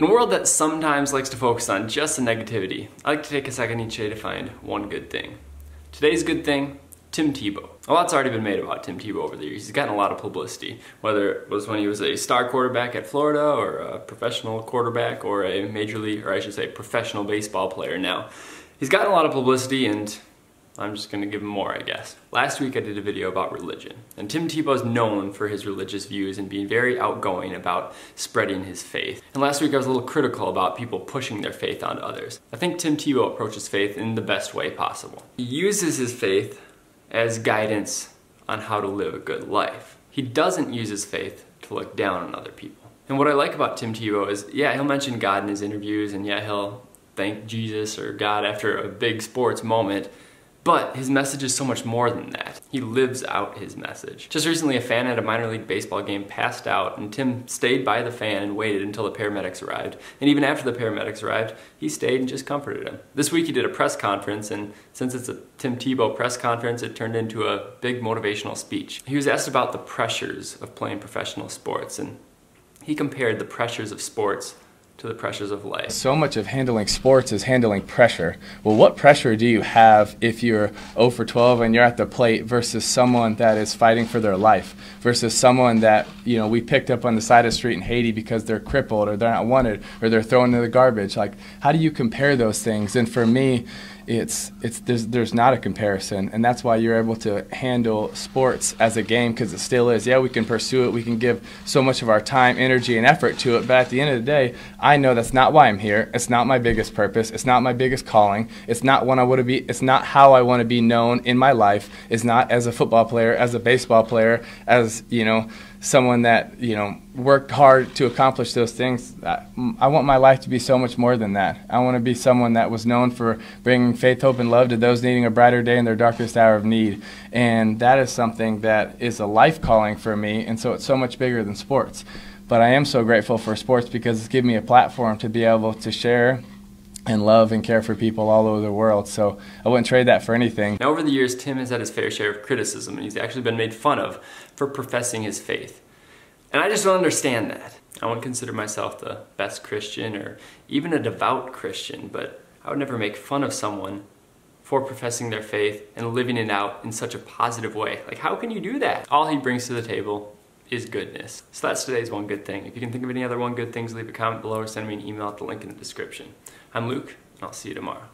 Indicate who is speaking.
Speaker 1: In a world that sometimes likes to focus on just the negativity, I like to take a second each day to find one good thing. Today's good thing, Tim Tebow. A lot's already been made about Tim Tebow over the years. He's gotten a lot of publicity, whether it was when he was a star quarterback at Florida or a professional quarterback or a major league, or I should say professional baseball player now. He's gotten a lot of publicity and I'm just gonna give him more, I guess. Last week I did a video about religion, and Tim Tebow's known for his religious views and being very outgoing about spreading his faith. And last week I was a little critical about people pushing their faith onto others. I think Tim Tebow approaches faith in the best way possible. He uses his faith as guidance on how to live a good life. He doesn't use his faith to look down on other people. And what I like about Tim Tebow is, yeah, he'll mention God in his interviews, and yeah, he'll thank Jesus or God after a big sports moment, but his message is so much more than that. He lives out his message. Just recently, a fan at a minor league baseball game passed out, and Tim stayed by the fan and waited until the paramedics arrived. And even after the paramedics arrived, he stayed and just comforted him. This week, he did a press conference, and since it's a Tim Tebow press conference, it turned into a big motivational speech. He was asked about the pressures of playing professional sports, and he compared the pressures of sports to the pressures of life.
Speaker 2: So much of handling sports is handling pressure. Well, what pressure do you have if you're 0 for 12 and you're at the plate versus someone that is fighting for their life versus someone that, you know, we picked up on the side of the street in Haiti because they're crippled or they're not wanted or they're thrown in the garbage? Like, how do you compare those things? And for me, it's it's there's there's not a comparison, and that's why you're able to handle sports as a game because it still is. Yeah, we can pursue it, we can give so much of our time, energy, and effort to it, but at the end of the day, I know that's not why I'm here. It's not my biggest purpose. It's not my biggest calling. It's not what I want to be. It's not how I want to be known in my life. It's not as a football player, as a baseball player, as you know someone that you know worked hard to accomplish those things. I, I, want my life to be so much more than that. I want to be someone that was known for bringing faith, hope, and love to those needing a brighter day in their darkest hour of need. And that is something that is a life calling for me, and so it's so much bigger than sports. But I am so grateful for sports because it's given me a platform to be able to share and love and care for people all over the world. So I wouldn't trade that for anything.
Speaker 1: Now, over the years, Tim has had his fair share of criticism, and he's actually been made fun of for professing his faith. And I just don't understand that. I wouldn't consider myself the best Christian or even a devout Christian, but I would never make fun of someone for professing their faith and living it out in such a positive way. Like, how can you do that? All he brings to the table is goodness. So that's today's one good thing. If you can think of any other one good things, leave a comment below or send me an email at the link in the description. I'm Luke, and I'll see you tomorrow.